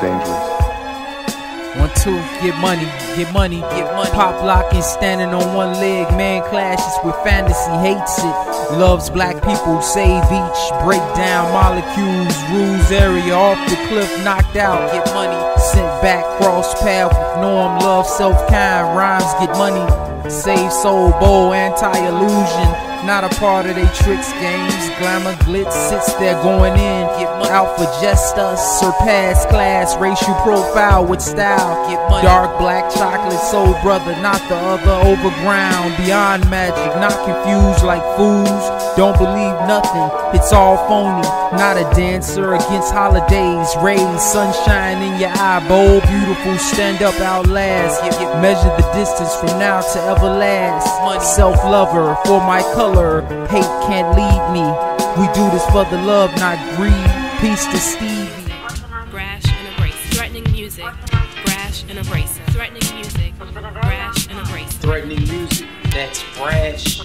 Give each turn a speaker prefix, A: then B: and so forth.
A: dangerous.
B: One, two, get money, get money, get money. Pop locking, standing on one leg. Man clashes with fantasy, hates it. Loves black people, save each. Break down molecules, rules area off the cliff, knocked out. Get money, sent back, cross path with norm, love, self kind. Rhymes, get money. Save soul, bowl, anti illusion. Not a part of they tricks, games. Glamour, glitz sits there going in. Get money. Alpha, just us. Surpass class, racial profile with style. Get money. Dark black chocolate, soul brother, not the other. Overground, beyond magic, not confused like fools. Don't believe nothing, it's all phony. Not a dancer against holidays. Rays, sunshine in your eye, bold, beautiful. Stand up, outlast. Measure the distance from now to everlast. Self lover for my color color. Hate can't lead me. We do this for the love, not greed. Peace to Stevie.
C: Brash and abrasive. Threatening music. Brash and abrasive. Threatening music. Brash and abrasive.
D: Threatening music. That's brash